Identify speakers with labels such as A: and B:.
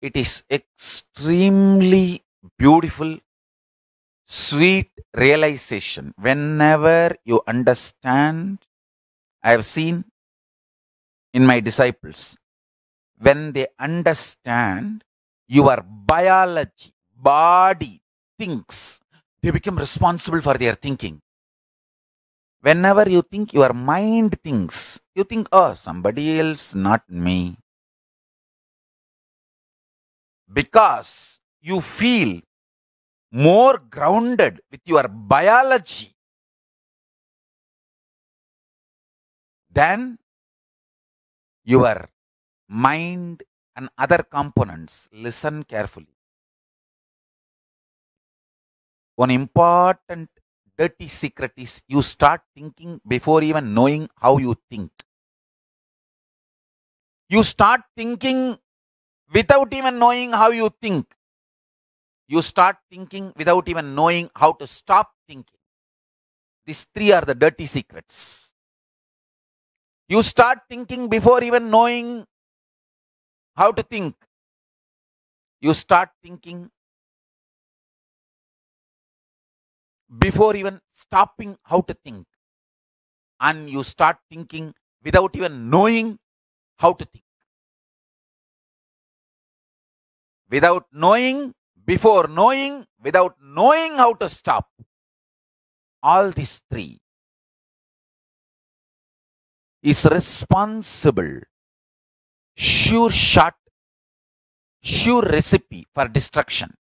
A: it is extremely beautiful, sweet realization. Whenever you understand, I have seen in my disciples, when they understand your biology, body, thinks, they become responsible for their thinking. Whenever you think your mind thinks, you think, oh, somebody else, not me. Because you feel more grounded with your biology than your mind and other components. Listen carefully. One important dirty secret is you start thinking before even knowing how you think. You start thinking without even knowing how you think. You start thinking without even knowing how to stop thinking. These three are the dirty secrets. You start thinking before even knowing how to think. You start thinking before even stopping how to think. And you start thinking without even knowing how to think. Without knowing, before knowing, without knowing how to stop. All these three is responsible, sure shot, sure recipe for destruction.